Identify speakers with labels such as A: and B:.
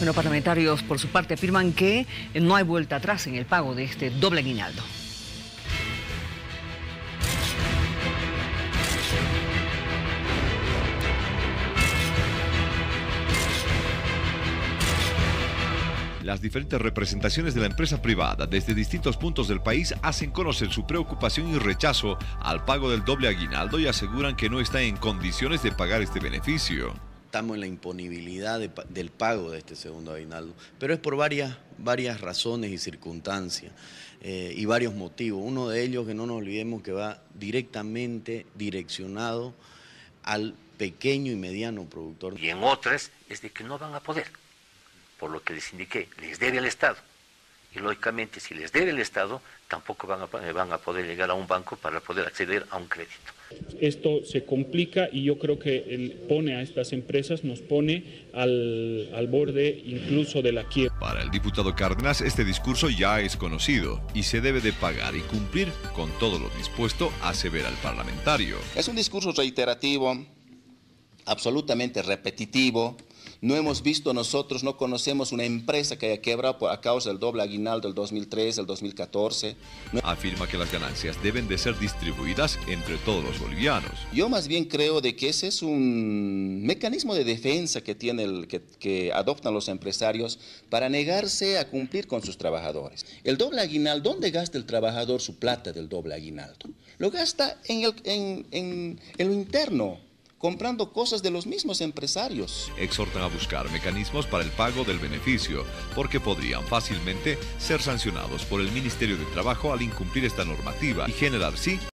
A: Bueno, parlamentarios por su parte afirman que no hay vuelta atrás en el pago de este doble aguinaldo.
B: Las diferentes representaciones de la empresa privada desde distintos puntos del país hacen conocer su preocupación y rechazo al pago del doble aguinaldo y aseguran que no está en condiciones de pagar este beneficio.
C: Estamos en la imponibilidad del pago de este segundo aguinaldo, pero es por varias, varias razones y circunstancias eh, y varios motivos. Uno de ellos, que no nos olvidemos, que va directamente direccionado al pequeño y mediano productor.
D: Y en otras es de que no van a poder por lo que les indiqué, les debe al Estado. Y lógicamente, si les debe el Estado, tampoco van a, van a poder llegar a un banco para poder acceder a un crédito.
E: Esto se complica y yo creo que pone a estas empresas, nos pone al, al, borde incluso de la quiebra.
B: Para el diputado Cárdenas, este discurso ya es conocido y se debe de pagar y cumplir con todo lo dispuesto, a ver al parlamentario.
F: Es un discurso reiterativo, absolutamente repetitivo, no hemos visto nosotros, no conocemos una empresa que haya quebrado a causa del doble aguinaldo del 2013, del 2014.
B: Afirma que las ganancias deben de ser distribuidas entre todos los bolivianos.
F: Yo más bien creo de que ese es un mecanismo de defensa que, tiene el, que, que adoptan los empresarios para negarse a cumplir con sus trabajadores. El doble aguinaldo, ¿dónde gasta el trabajador su plata del doble aguinaldo? Lo gasta en, el, en, en, en lo interno comprando cosas de los mismos empresarios.
B: Exhortan a buscar mecanismos para el pago del beneficio, porque podrían fácilmente ser sancionados por el Ministerio de Trabajo al incumplir esta normativa y generar, sí,